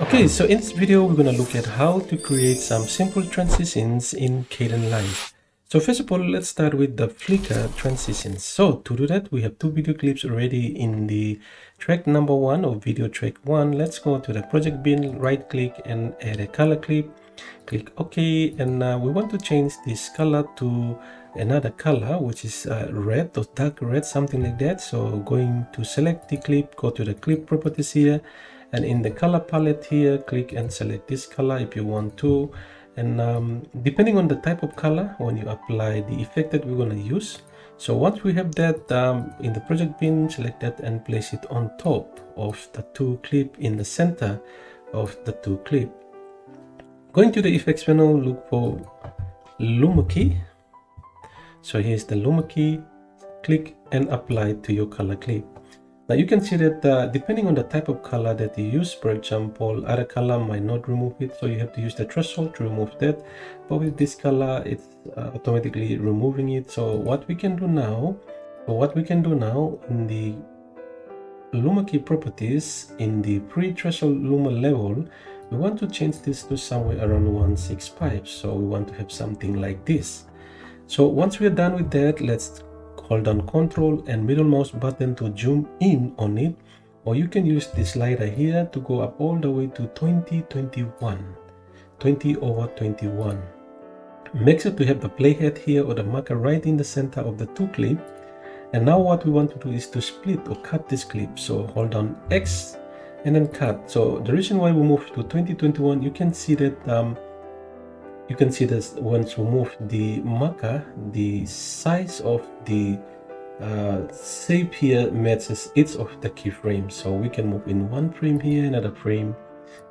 Okay, so in this video, we're going to look at how to create some simple transitions in Kdenlive. So first of all, let's start with the flicker transitions. So to do that, we have two video clips already in the track number one or video track one. Let's go to the project bin, right click and add a color clip. Click OK. And uh, we want to change this color to another color, which is uh, red or dark red, something like that. So going to select the clip, go to the clip properties here. And in the color palette here, click and select this color if you want to. And um, depending on the type of color when you apply the effect that we're going to use. So once we have that um, in the project bin select that and place it on top of the two clip in the center of the two clip. Going to the effects panel look for luma key. So here's the luma key. Click and apply to your color clip now you can see that uh, depending on the type of color that you use, for example, other color might not remove it, so you have to use the threshold to remove that. But with this color, it's uh, automatically removing it. So what we can do now, what we can do now in the Luma key properties, in the pre-threshold Luma level, we want to change this to somewhere around 165. So we want to have something like this. So once we are done with that, let's hold down control and middle mouse button to zoom in on it or you can use the slider here to go up all the way to 2021 20 over 21 make sure to have the playhead here or the marker right in the center of the two clip. And now what we want to do is to split or cut this clip. So hold down X and then cut. So the reason why we move to 2021 you can see that um, you can see this once we move the marker the size of the uh, shape here matches each of the keyframes so we can move in one frame here another frame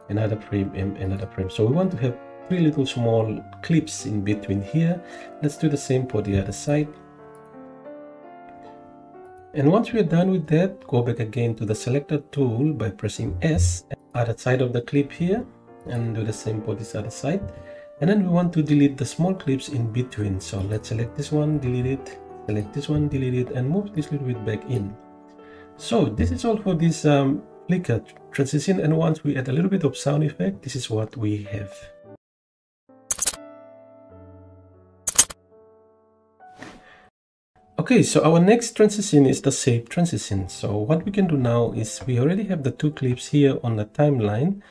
another frame and another frame. So we want to have three little small clips in between here. Let's do the same for the other side. And once we are done with that go back again to the selector tool by pressing s other side of the clip here and do the same for this other side and then we want to delete the small clips in between so let's select this one delete it select this one delete it and move this little bit back in so this is all for this um, flicker transition and once we add a little bit of sound effect this is what we have Okay, so our next transition is the shape transition. So what we can do now is we already have the two clips here on the timeline.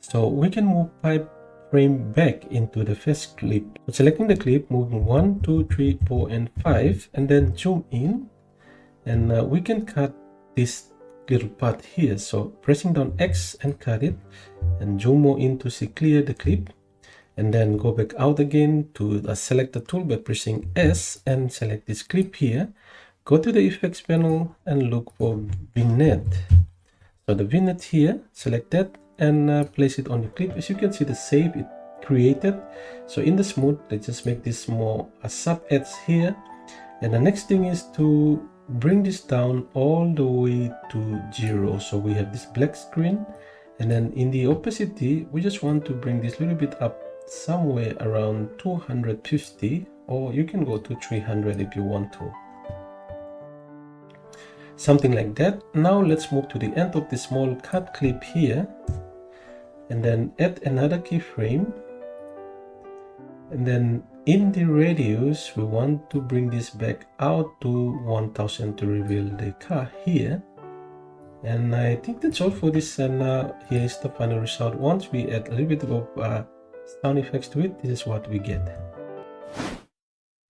So we can move pipe frame back into the first clip. selecting the clip, moving 1, 2, 3, 4, and 5, and then zoom in. And uh, we can cut this little part here. So pressing down X and cut it, and zoom more in to see clear the clip. And then go back out again to the selector tool by pressing S and select this clip here. Go to the effects panel and look for vignette. So the vignette here, select that and uh, place it on the clip. As you can see the shape it created. So in the smooth let's just make this more a sub edge here. And the next thing is to bring this down all the way to zero. So we have this black screen. And then in the opacity we just want to bring this little bit up somewhere around 250 or you can go to 300 if you want to something like that. Now let's move to the end of the small cut clip here and then add another keyframe. And then in the radius we want to bring this back out to 1000 to reveal the car here. And I think that's all for this and uh, here is the final result. Once we add a little bit of uh, sound effects to it this is what we get.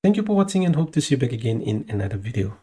Thank you for watching and hope to see you back again in another video